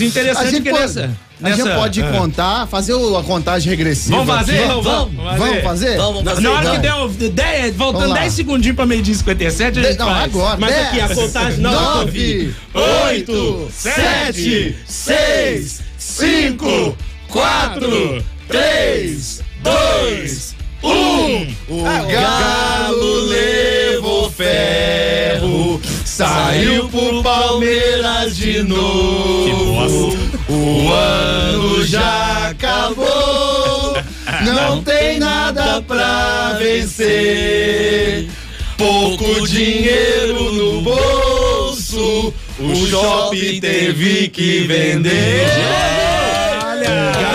É interessante a gente que pode, nessa, nessa, a gente pode é. contar, fazer a contagem regressiva. Vamos fazer? Vamos, vamos, vamos, fazer? Vamos fazer. Na, hora vamos. que der 10, voltando 10 segundinhos pra meio dia 57, a gente De, não, faz. agora. Mas dez, aqui a contagem não. 9, 8, 7, 6, 5, 4, 3, saiu pro Palmeiras de novo. O ano já acabou, não tem nada pra vencer. Pouco dinheiro no bolso, o shopping teve que vender. Galo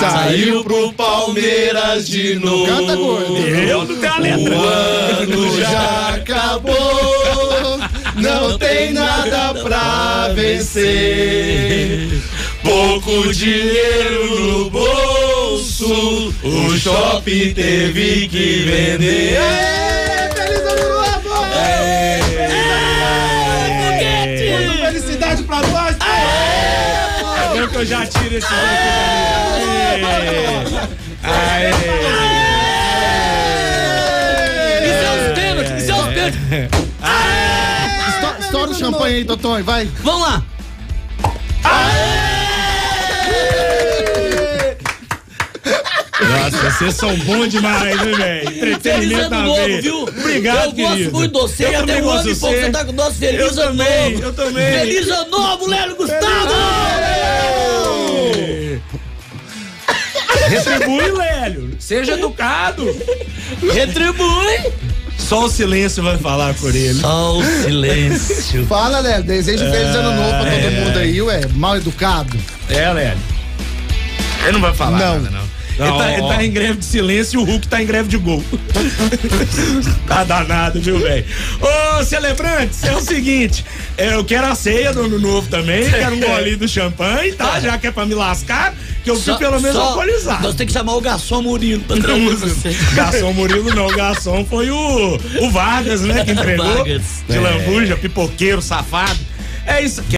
saiu pro Palmeiras de novo. Canta, gordo. Eu não tenho a O letra. ano já acabou, não tem nada pra vencer. Pouco dinheiro no bolso, o shopping teve que vender. Aê, feliz ano novo! Manda Felicidade pra nós! É que eu já tiro esse daqui Aê. Pênaltis. Esto- Estoura o champanhe aí, Totonho, vai. Vamos lá. Nossa, vocês são bons demais, né, velho? Feliz Entretenimento ano na novo, viu? Obrigado, Eu gosto querido. muito de você. Eu Até um gosto ano de e pouco você. tá com nós. Feliz Eu ano também, novo. eu também. Feliz ano novo, Lélio Gustavo. Retribui, Lélio. Seja educado. Retribui. Só o silêncio vai falar por ele. Só o silêncio. Fala, Léo, desejo feliz ano novo pra todo mundo aí, ué, mal educado. É, Lélio. Ele não vai falar Não. nada, não. Ele, tá, ele tá em greve de silêncio e o Hulk tá em greve de gol. tá danado, viu, velho? Ô, celebrantes, é o seguinte: é, eu quero a ceia do ano novo também, quero um golinho do champanhe, tá? Já que é pra me lascar, que eu fui pelo menos alcoolizado. Nós temos que chamar o garçom Murilo pra Não, você. Garçom Murilo não, garçom foi o, o Vargas, né? Que entregou Vargas. de lambuja, pipoqueiro, safado. É isso.